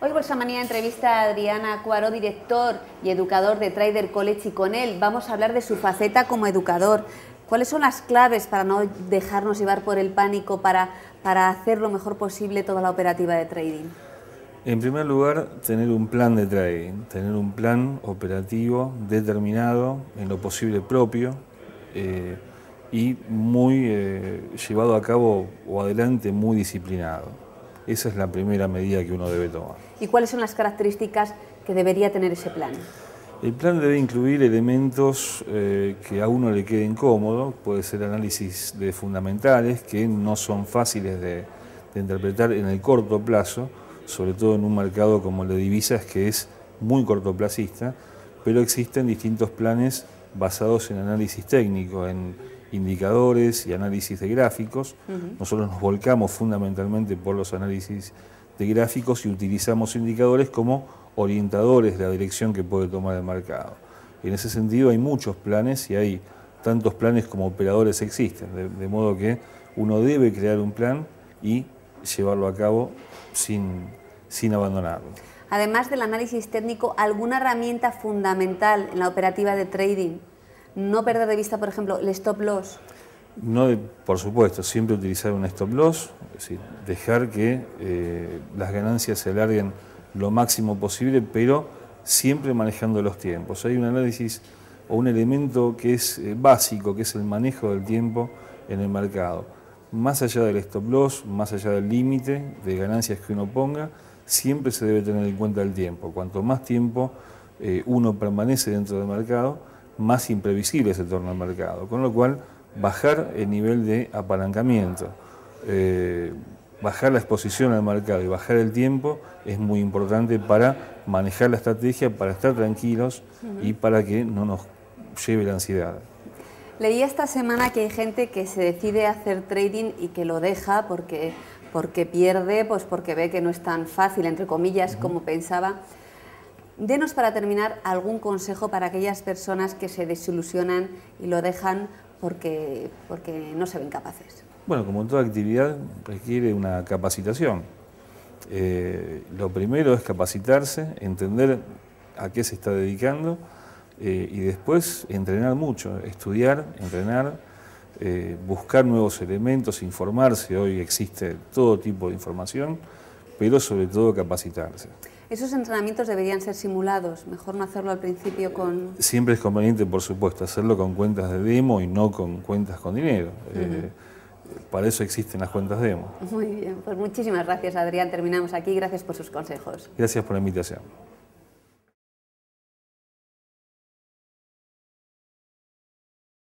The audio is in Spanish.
Hoy Bolsa Manía entrevista a Adriana Cuaro, director y educador de Trader College y con él vamos a hablar de su faceta como educador. ¿Cuáles son las claves para no dejarnos llevar por el pánico, para, para hacer lo mejor posible toda la operativa de trading? En primer lugar, tener un plan de trading, tener un plan operativo determinado, en lo posible propio eh, y muy eh, llevado a cabo o adelante muy disciplinado. Esa es la primera medida que uno debe tomar. ¿Y cuáles son las características que debería tener ese plan? El plan debe incluir elementos eh, que a uno le queden cómodos, puede ser análisis de fundamentales que no son fáciles de interpretar en el corto plazo, sobre todo en un mercado como el de divisas que es muy cortoplacista, pero existen distintos planes basados en análisis técnico, en indicadores y análisis de gráficos. Nosotros nos volcamos fundamentalmente por los análisis de gráficos y utilizamos indicadores como orientadores de la dirección que puede tomar el mercado. En ese sentido hay muchos planes y hay tantos planes como operadores existen, de modo que uno debe crear un plan y llevarlo a cabo sin, sin abandonarlo. Además del análisis técnico, ¿alguna herramienta fundamental en la operativa de trading? No perder de vista, por ejemplo, el stop loss. No, por supuesto, siempre utilizar un stop loss, es decir, dejar que eh, las ganancias se alarguen lo máximo posible, pero siempre manejando los tiempos. Hay un análisis o un elemento que es eh, básico, que es el manejo del tiempo en el mercado más allá del stop loss, más allá del límite de ganancias que uno ponga, siempre se debe tener en cuenta el tiempo. Cuanto más tiempo eh, uno permanece dentro del mercado, más imprevisible se torna el mercado. Con lo cual, bajar el nivel de apalancamiento, eh, bajar la exposición al mercado y bajar el tiempo es muy importante para manejar la estrategia, para estar tranquilos y para que no nos lleve la ansiedad. Leí esta semana que hay gente que se decide a hacer trading y que lo deja porque, porque pierde, pues porque ve que no es tan fácil, entre comillas, como pensaba. Denos para terminar algún consejo para aquellas personas que se desilusionan y lo dejan porque, porque no se ven capaces. Bueno, como toda actividad requiere una capacitación. Eh, lo primero es capacitarse, entender a qué se está dedicando eh, y después entrenar mucho, estudiar, entrenar, eh, buscar nuevos elementos, informarse. Hoy existe todo tipo de información, pero sobre todo capacitarse. ¿Esos entrenamientos deberían ser simulados? Mejor no hacerlo al principio con... Siempre es conveniente, por supuesto, hacerlo con cuentas de demo y no con cuentas con dinero. Eh, para eso existen las cuentas demo. Muy bien, pues muchísimas gracias Adrián. Terminamos aquí. Gracias por sus consejos. Gracias por la invitación.